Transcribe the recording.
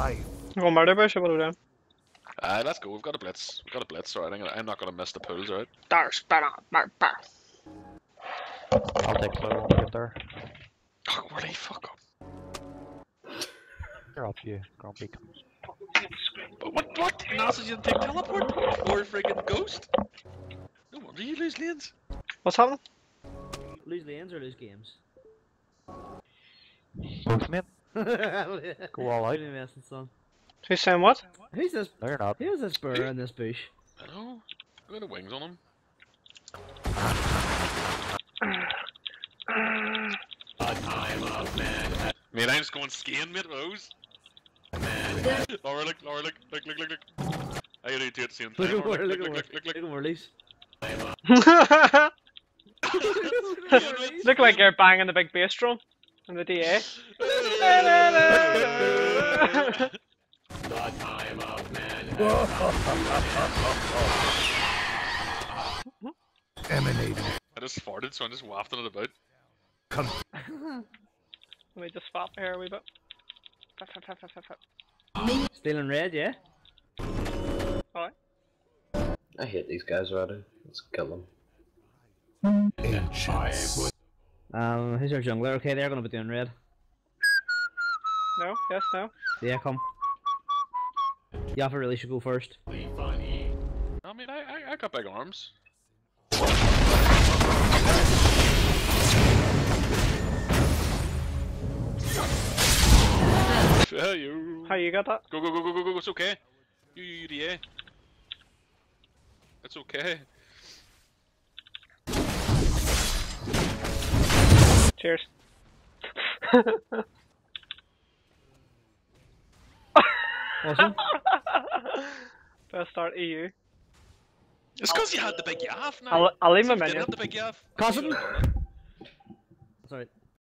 life. Go murder bush or what are we doing? Aye, let's go. We've got a blitz. We've got a blitz. Alright, I'm, I'm not gonna miss the pools, alright? There's better, better, better. I'll take slow when we get there. Oh, where they fuck up? You're up, you grumpy. But what? What? NASA didn't take teleport? Or freaking ghost? No wonder you lose lanes. What's happening? Lose lanes or lose games? Both mate. Go Go all out. son. Who's saying what? Who's this? No, you're not. Who's this bird in this bush? I know. Look at the wings on him. Mate, I'm just going skiing, mate, Rose. Laura, look, Laura, look, look, look, look, look. I gotta do it at the same time. Look at Laura, where, look, look look, at look, where, look, look look, at Marlies. Look like you're banging the big bass drum in the DA. Emanating. I just farted, so I'm just wafting it about. Let me just swap here a wee bit. Fap. Stealing red, yeah? Alright. I hate these guys already. Let's kill them. Ancients. Um, who's our jungler? Okay, they're gonna be doing red. No? Yes, no? Yeah, come. Yaffa really should go first. I mean, I, I, I got big arms. Yeah, you. How you got that? Go, go, go, go, go, go, it's okay. You, you, you, the A. It's okay. Cheers. Awesome. Best start EU. It's because you had the big yaff now. I'll, I'll leave my If you didn't minion. have the big yaff. Cousin? you would've done it. Sorry.